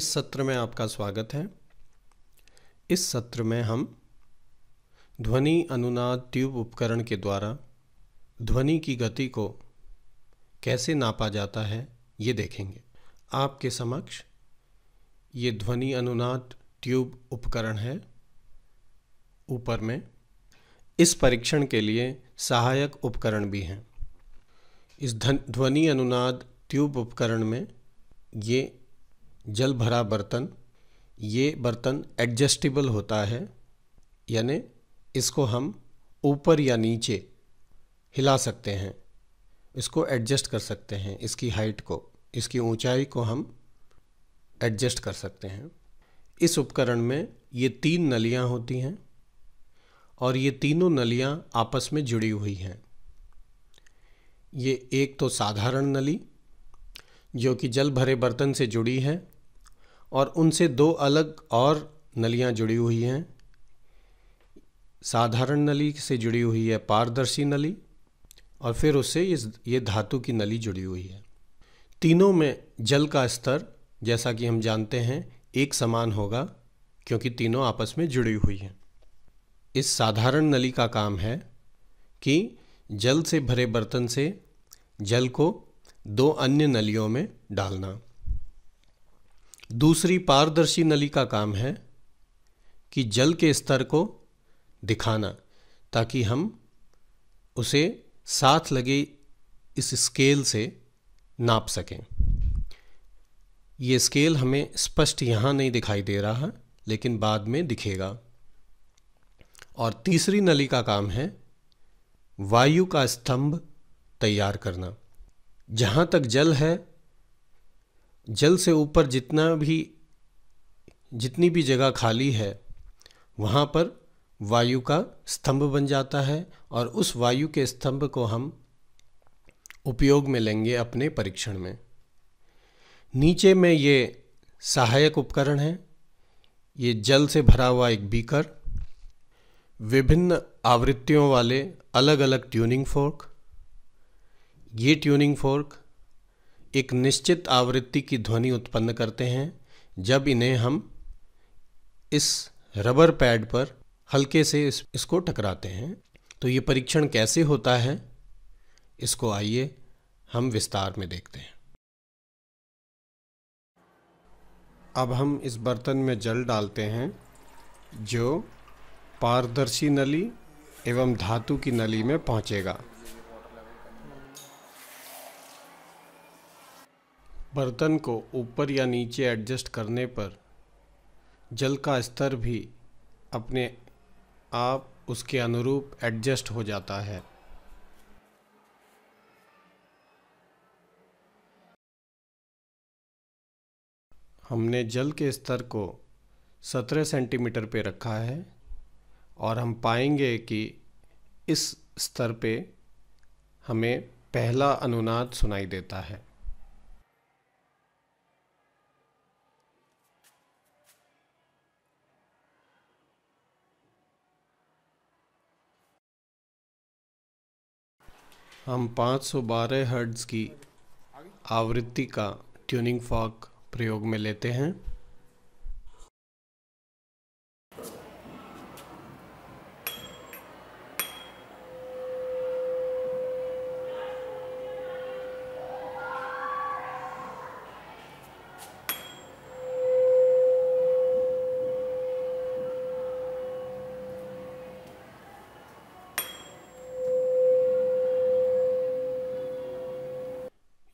इस सत्र में आपका स्वागत है। इस सत्र में हम ध्वनि अनुनाद ट्यूब उपकरण के द्वारा ध्वनि की गति को कैसे नापा जाता है, ये देखेंगे। आपके समक्ष ये ध्वनि अनुनाद ट्यूब उपकरण है। ऊपर में इस परीक्षण के लिए सहायक उपकरण भी हैं। इस ध्वनि अनुनाद ट्यूब उपकरण में ये जल भरा बर्तन, ये बर्तन एडजस्टेबल होता है, यानी इसको हम ऊपर या नीचे हिला सकते हैं, इसको एडजस्ट कर सकते हैं, इसकी हाइट को, इसकी ऊंचाई को हम एडजस्ट कर सकते हैं। इस उपकरण में ये तीन नलियाँ होती हैं और ये तीनों नलियाँ आपस में जुड़ी हुई हैं। ये एक तो साधारण नली, जो कि जल भरे बर्तन से जुड़ी है और उनसे दो अलग और नलियाँ जुड़ी हुई हैं। साधारण नली से जुड़ी हुई है पारदर्शी नली और फिर उससे इस, ये धातु की नली जुड़ी हुई है। तीनों में जल का स्तर, जैसा कि हम जानते हैं, एक समान होगा, क्योंकि तीनों आपस में जुड़ी हुई हैं। इस साधारण नली का काम है कि जल से भरे बर्तन से जल को दो अन्य नलियों में डालना। दूसरी पारदर्शी नली का काम है कि जल के स्तर को दिखाना, ताकि हम उसे साथ लगे इस स्केल से नाप सकें। ये स्केल हमें स्पष्ट यहाँ नहीं दिखाई दे रहा है लेकिन बाद में दिखेगा। और तीसरी नली का काम है वायु का स्तंभ तैयार करना। जहाँ तक जल है जल से ऊपर जितना भी, जितनी भी जगह खाली है, वहाँ पर वायु का स्तंभ बन जाता है और उस वायु के स्तंभ को हम उपयोग में लेंगे अपने परीक्षण में। नीचे में ये सहायक उपकरण है। ये जल से भरा हुआ एक बीकर, विभिन्न आवृत्तियों वाले अलग अलग ट्यूनिंग फोर्क। ये ट्यूनिंग फोर्क एक निश्चित आवृत्ति की ध्वनि उत्पन्न करते हैं जब इन्हें हम इस रबर पैड पर हल्के से इस, इसको टकराते हैं। तो ये परीक्षण कैसे होता है इसको आइए हम विस्तार में देखते हैं। अब हम इस बर्तन में जल डालते हैं जो पारदर्शी नली एवं धातु की नली में पहुंचेगा। बर्तन को ऊपर या नीचे एडजस्ट करने पर जल का स्तर भी अपने आप उसके अनुरूप एडजस्ट हो जाता है। हमने जल के स्तर को 17 सेंटीमीटर पे रखा है और हम पाएँगे कि इस स्तर पे हमें पहला अनुनाद सुनाई देता है। हम 512 हर्ट्ज़ की आवृत्ति का ट्यूनिंग फॉक प्रयोग में लेते हैं।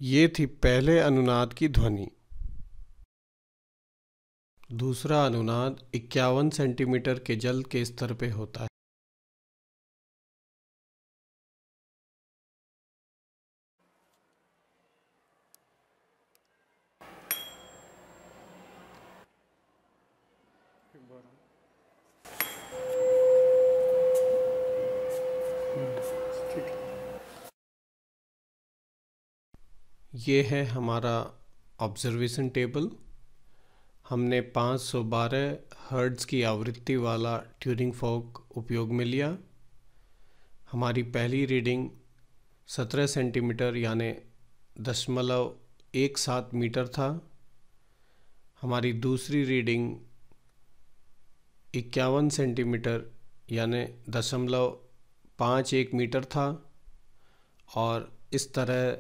ये थी पहले अनुनाद की ध्वनि। दूसरा अनुनाद इक्यावन सेंटीमीटर के जल के स्तर पे होता है। ये है हमारा ऑब्जर्वेशन टेबल हमने 512 हर्ट्ज़ की आवृत्ति वाला ट्यूरिंग फॉक उपयोग में लिया। हमारी पहली रीडिंग 17 सेंटीमीटर यानि दशमलव एक सात मीटर था। हमारी दूसरी रीडिंग इक्यावन सेंटीमीटर यानी दशमलव पाँच एक मीटर था। और इस तरह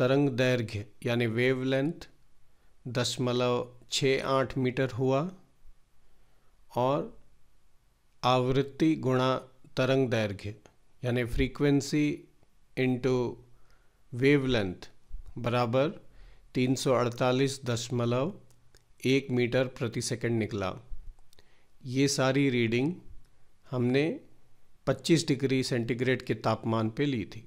तरंग दैर्घ्य, यानी वेवलेंथ दशमलव छः आठ मीटर हुआ और आवृत्ति गुणा तरंग दैर्घ्य, यानी फ्रीक्वेंसी इंटू वेवलेंथ बराबर तीन सौ अड़तालीस दशमलव एक मीटर प्रति सेकंड निकला। ये सारी रीडिंग हमने 25 डिग्री सेंटीग्रेड के तापमान पे ली थी।